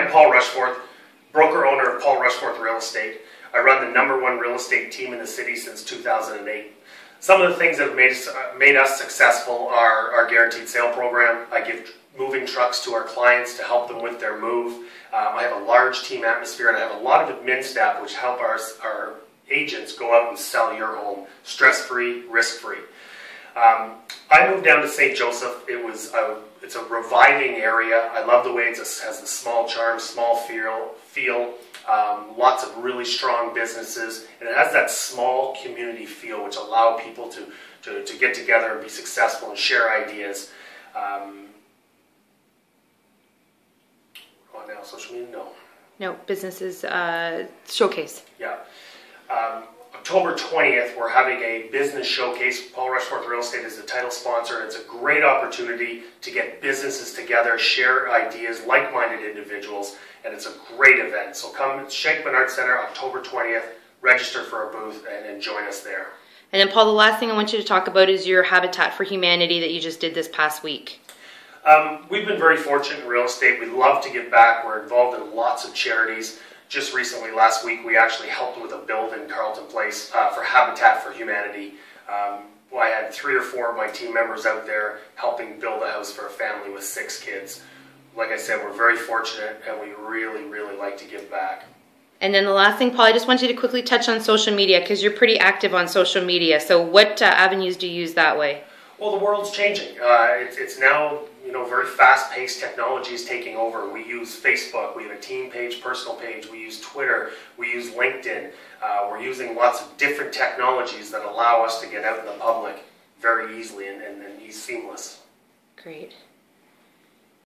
am Paul Rushforth, broker owner of Paul Rushforth Real Estate. I run the number one real estate team in the city since 2008. Some of the things that have made us, made us successful are our guaranteed sale program. I give moving trucks to our clients to help them with their move. Um, I have a large team atmosphere and I have a lot of admin staff which help our, our agents go out and sell your home stress free, risk free. Um, I moved down to St. Joseph. It was a, it's a reviving area. I love the way it has the small charm, small feel, feel um, lots of really strong businesses, and it has that small community feel which allow people to, to, to get together and be successful and share ideas. Um, on now, social media? No. No, businesses uh, showcase. Yeah. Um, October 20th, we're having a business showcase. Paul Rushforth Real Estate is the title sponsor. It's a great opportunity to get businesses together, share ideas, like minded individuals, and it's a great event. So come Shenkman Arts Center October 20th, register for a booth, and, and join us there. And then, Paul, the last thing I want you to talk about is your Habitat for Humanity that you just did this past week. Um, we've been very fortunate in real estate. We love to give back. We're involved in lots of charities just recently, last week, we actually helped with a build in Carleton Place uh, for Habitat for Humanity. Um, well, I had three or four of my team members out there helping build a house for a family with six kids. Like I said, we're very fortunate and we really, really like to give back. And then the last thing, Paul, I just want you to quickly touch on social media because you're pretty active on social media. So, what uh, avenues do you use that way? Well, the world's changing. Uh, it's, it's now you know very fast-paced technology is taking over. We use Facebook. We have a team page, personal page. We use Twitter. We use LinkedIn. Uh, we're using lots of different technologies that allow us to get out in the public very easily and, and, and seamless. Great.